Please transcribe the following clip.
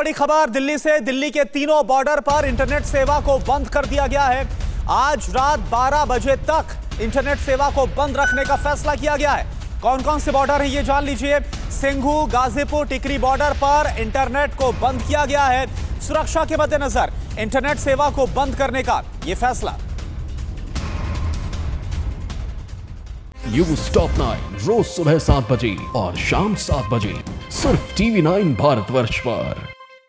बड़ी खबर, दिल्ली से दिल्ली के तीनों बॉर्डर पर इंटरनेट सेवा को बंद कर दिया गया है। आज रात 12 बजे तक इंटरनेट सेवा को बंद रखने का फैसला किया गया है। कौन कौन से बॉर्डर हैं ये जान लीजिए। सिंघू, गाजीपुर, टिकरी बॉर्डर पर इंटरनेट को बंद किया गया है। सुरक्षा के मद्देनजर इंटरनेट सेवा को बंद करने का यह फैसला। न्यूज़ टॉप नाइन रोज सुबह सात बजे और शाम सात बजे, सिर्फ़ टीवी नाइन भारतवर्ष पर।